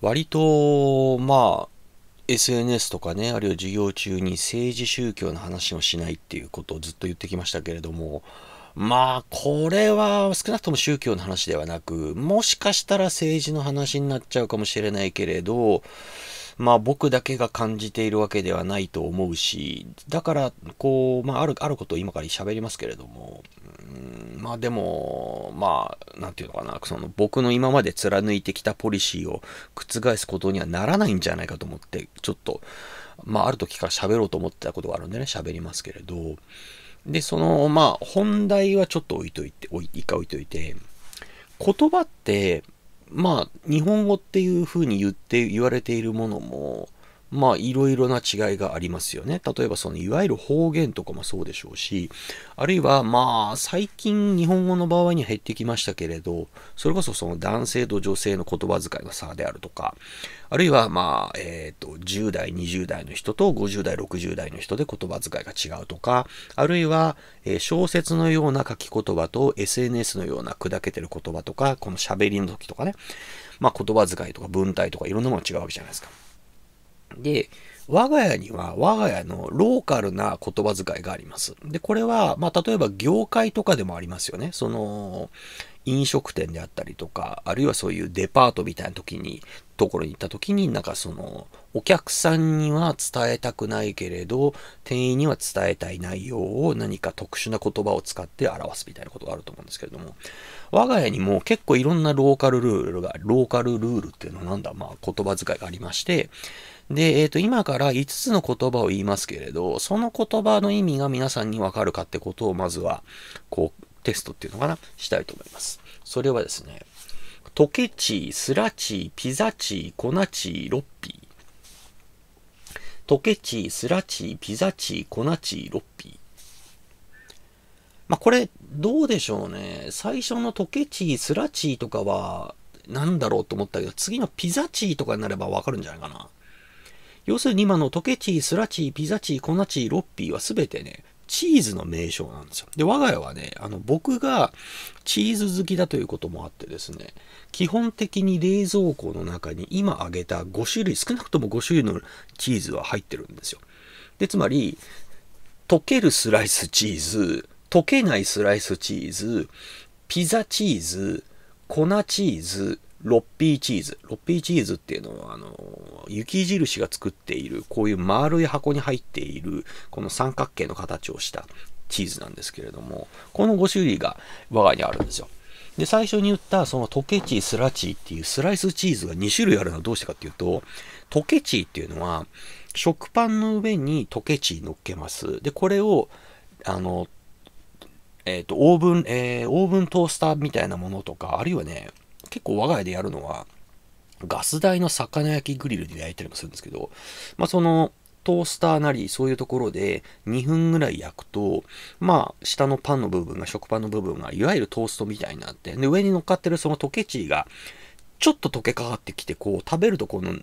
割と、まあ、SNS とかね、あるいは授業中に政治宗教の話をしないっていうことをずっと言ってきましたけれども、まあ、これは少なくとも宗教の話ではなく、もしかしたら政治の話になっちゃうかもしれないけれど、まあ僕だけが感じているわけではないと思うし、だから、こう、まあある、あることを今から喋りますけれども、うんまあでも、まあ、なんていうのかな、その僕の今まで貫いてきたポリシーを覆すことにはならないんじゃないかと思って、ちょっと、まあある時から喋ろうと思ってたことがあるんでね、喋りますけれど、で、その、まあ本題はちょっと置いといて、お一回置いといて、言葉って、まあ、日本語っていうふうに言って、言われているものも、まあ、いろいろな違いがありますよね。例えば、その、いわゆる方言とかもそうでしょうし、あるいは、まあ、最近日本語の場合には減ってきましたけれど、それこそその男性と女性の言葉遣いの差であるとか、あるいは、まあ、えっ、ー、と、10代、20代の人と50代、60代の人で言葉遣いが違うとか、あるいは、えー、小説のような書き言葉と SNS のような砕けてる言葉とか、この喋りの時とかね、まあ、言葉遣いとか文体とかいろんなものが違うわけじゃないですか。で、我が家には我が家のローカルな言葉遣いがあります。で、これは、まあ、例えば業界とかでもありますよね。その、飲食店であったりとか、あるいはそういうデパートみたいな時に、ところに行った時に、なんかその、お客さんには伝えたくないけれど、店員には伝えたい内容を何か特殊な言葉を使って表すみたいなことがあると思うんですけれども、我が家にも結構いろんなローカルルールが、ローカルルールっていうのはなんだ、まあ言葉遣いがありまして、で、えっ、ー、と、今から5つの言葉を言いますけれど、その言葉の意味が皆さんにわかるかってことを、まずは、こう、テストっていうのかな、したいと思います。それはですね、トケチ、スラチ、ピザチー、コナチ、ロッピー。トケチ、スラチ、ピザチー、コナチ、ロッピー。まあ、これ、どうでしょうね。最初のトケチー、スラチーとかは、なんだろうと思ったけど、次のピザチーとかになればわかるんじゃないかな。要するに今のトケチー、スラチー、ピザチー、コナチー、ロッピーはすべてね、チーズの名称なんですよ。で、我が家はね、あの、僕がチーズ好きだということもあってですね、基本的に冷蔵庫の中に今挙げた5種類、少なくとも5種類のチーズは入ってるんですよ。で、つまり、溶けるスライスチーズ、溶けないスライスチーズ、ピザチーズ、粉チーズ、6Pチーズ。6Pチーズっていうのは、あの、雪印が作っている、こういう丸い箱に入っている、この三角形の形をしたチーズなんですけれども、この5種類が我が家にあるんですよ。で、最初に言ったそのトケチー、スラチーっていうスライスチーズが2種類あるのはどうしてかっていうと、トケチーっていうのは、食パンの上にトケチー乗っけます。で、これを、あの、えっ、ー、と、オーブン、えー、オーブントースターみたいなものとか、あるいはね、結構我が家でやるのは、ガス台の魚焼きグリルで焼いたりもするんですけど、まあその、トースターなり、そういうところで2分ぐらい焼くと、まあ、下のパンの部分が、食パンの部分が、いわゆるトーストみたいになって、で、上に乗っかってるその溶けチーが、ちょっと溶けかかってきて、こう、食べるとこの、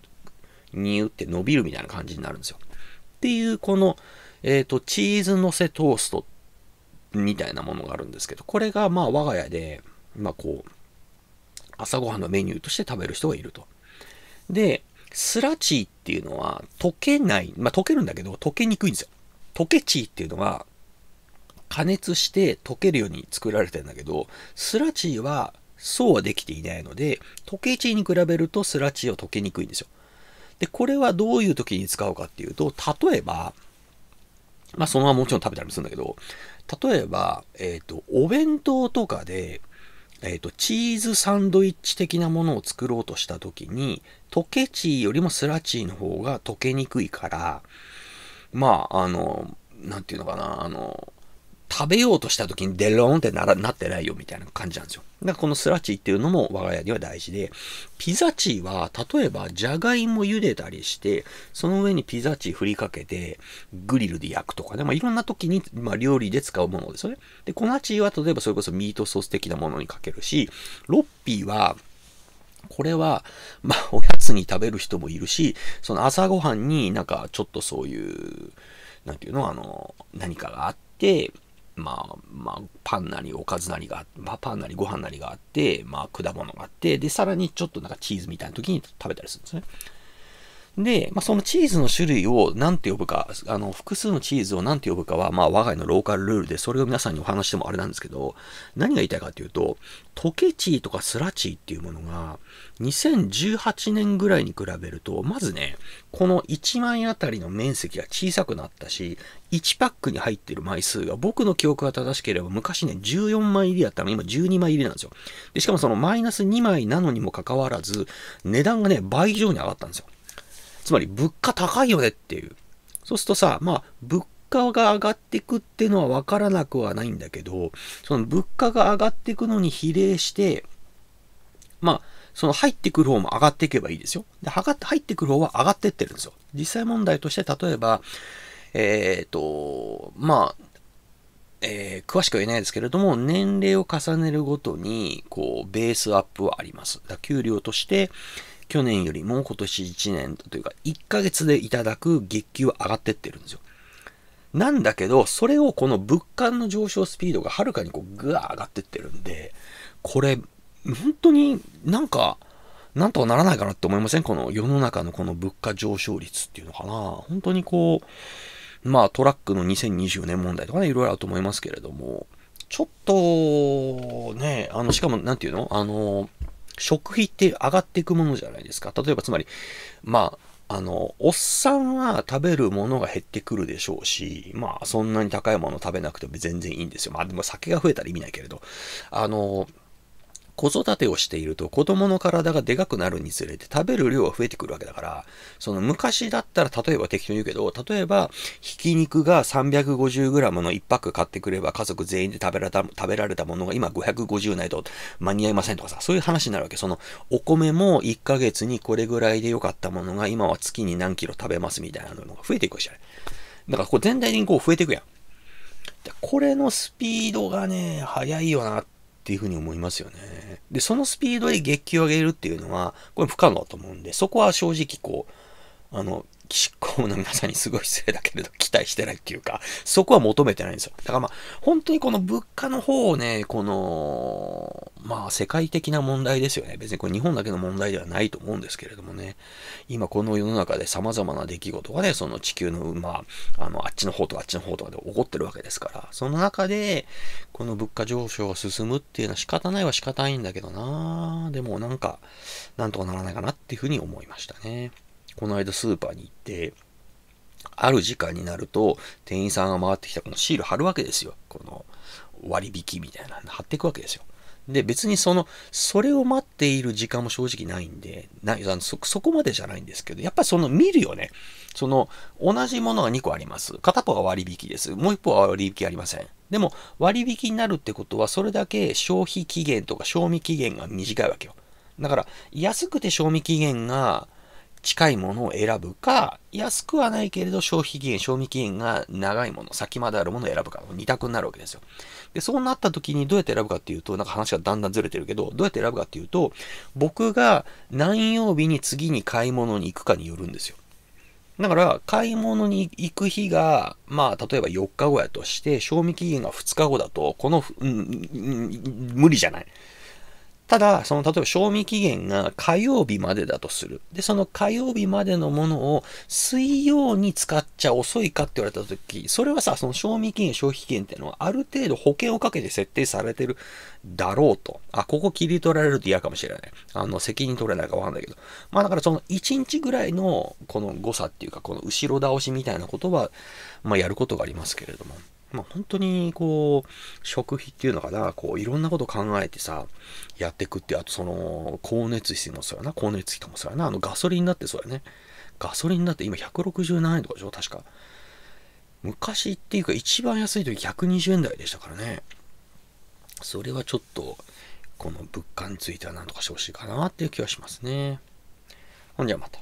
ニューって伸びるみたいな感じになるんですよ。っていう、この、えっ、ー、と、チーズ乗せトーストみたいなものがあるんですけど、これが、まあ、我が家で、まあ、こう、朝ごはんのメニューとして食べる人がいると。で、スラチーっていうのは溶けない、まあ溶けるんだけど溶けにくいんですよ。溶けチーっていうのは加熱して溶けるように作られてるんだけど、スラチーはそうはできていないので、溶けチーに比べるとスラチーは溶けにくいんですよ。で、これはどういう時に使うかっていうと、例えば、まあそのままもちろん食べたりもするんだけど、例えば、えっ、ー、と、お弁当とかで、えっ、ー、と、チーズサンドイッチ的なものを作ろうとした時に、溶けチーよりもスラチーの方が溶けにくいから、まあ、あの、何て言うのかな、あの、食べようとした時にデローンってならなってないよみたいな感じなんですよ。だからこのスラチーっていうのも我が家には大事で、ピザチーは例えばじゃがいも茹でたりして、その上にピザチー振りかけてグリルで焼くとかね、まあ、いろんな時に、まあ、料理で使うものですよね。で、粉チーは例えばそれこそミートソース的なものにかけるし、ロッピーはこれは、まあ、おやつに食べる人もいるし、その朝ごはんになんかちょっとそういう、なんていうの、あの、何かがあって、まあ、まあ、パンなりおかずなりが、まあ、パンなりご飯なりがあって、まあ、果物があって、で、さらにちょっとなんかチーズみたいな時に食べたりするんですね。で、まあ、そのチーズの種類を何て呼ぶか、あの、複数のチーズを何て呼ぶかは、まあ、我が家のローカルルールで、それを皆さんにお話してもあれなんですけど、何が言いたいかというと、トケチーとかスラチーっていうものが、2018年ぐらいに比べると、まずね、この1枚あたりの面積が小さくなったし、1パックに入ってる枚数が、僕の記憶が正しければ、昔ね、14枚入りだったの今12枚入りなんですよ。で、しかもそのマイナス2枚なのにもかかわらず、値段がね、倍以上に上がったんですよ。つまり物価高いよねっていう。そうするとさ、まあ、物価が上がっていくっていうのは分からなくはないんだけど、その物価が上がっていくのに比例して、まあ、その入ってくる方も上がっていけばいいですよ。で、入ってくる方は上がっていってるんですよ。実際問題として、例えば、えっ、ー、と、まあ、えー、詳しくは言えないですけれども、年齢を重ねるごとに、こう、ベースアップはあります。だ給料として、去年よりも今年1年というか、1ヶ月でいただく月給は上がってってるんですよ。なんだけど、それをこの物価の上昇スピードがはるかにこうぐわー上がってってるんで、これ、本当になんか、なんとかならないかなって思いません？この世の中のこの物価上昇率っていうのかな。本当にこう、まあトラックの2020年問題とかね、いろいろあると思いますけれども、ちょっと、ね、あの、しかも、なんていうの？あの、食費って上がっていくものじゃないですか。例えばつまり、まあ、あの、おっさんは食べるものが減ってくるでしょうし、まあ、そんなに高いもの食べなくても全然いいんですよ。まあ、でも酒が増えたら意味ないけれど、あの、子育てをしていると子供の体がでかくなるにつれて食べる量が増えてくるわけだから、その昔だったら例えば適当に言うけど、例えば、ひき肉が 350g の1パック買ってくれば家族全員で食べられた、食べられたものが今550ないと間に合いませんとかさ、そういう話になるわけ。その、お米も1ヶ月にこれぐらいで良かったものが今は月に何キロ食べますみたいなのが増えていくわけじゃない。だからこう全体的にこう増えていくやん。これのスピードがね、速いよなっていうふうに思いますよね。で、そのスピードで月給を上げるっていうのは、これ不可能だと思うんで、そこは正直こう、あの、執行の皆さんにすごい失礼だけれど、期待してないっていうか、そこは求めてないんですよ。だからまあ、本当にこの物価の方をね、この、まあ、世界的な問題ですよね。別にこれ日本だけの問題ではないと思うんですけれどもね。今この世の中で様々な出来事がね、その地球の、まあ、あの、あっちの方とあっちの方とかで起こってるわけですから、その中で、この物価上昇が進むっていうのは仕方ないは仕方ないんだけどなでもなんか、なんとかならないかなっていうふうに思いましたね。この間スーパーに行って、ある時間になると、店員さんが回ってきたこのシール貼るわけですよ。この割引みたいなの貼っていくわけですよ。で、別にその、それを待っている時間も正直ないんで、ないそ、そこまでじゃないんですけど、やっぱりその見るよね。その、同じものが2個あります。片方が割引です。もう一方は割引ありません。でも、割引になるってことは、それだけ消費期限とか賞味期限が短いわけよ。だから、安くて賞味期限が近いものを選ぶか、安くはないけれど消費期限、賞味期限が長いもの、先まであるものを選ぶか、二択になるわけですよ。で、そうなった時にどうやって選ぶかっていうと、なんか話がだんだんずれてるけど、どうやって選ぶかっていうと、僕が何曜日に次に買い物に行くかによるんですよ。だから、買い物に行く日が、まあ、例えば4日後やとして、賞味期限が2日後だと、この、うん、無理じゃない。ただ、その、例えば賞味期限が火曜日までだとする。で、その火曜日までのものを水曜に使っちゃ遅いかって言われたとき、それはさ、その賞味期限、消費期限っていうのはある程度保険をかけて設定されてるだろうと。あ、ここ切り取られると嫌かもしれない。あの、責任取れないかわかんないけど。まあだからその1日ぐらいのこの誤差っていうか、この後ろ倒しみたいなことは、まあやることがありますけれども。まあ、本当にこう、食費っていうのかな、こう、いろんなこと考えてさ、やっていくって、あとその、光熱費もそうやな、光熱費ともそうやな、あのガソリンだってそうやね。ガソリンだって今167円とかでしょ、確か。昔っていうか一番安い時120円台でしたからね。それはちょっと、この物価については何とかしてほしいかなっていう気はしますね。ほんじゃまた。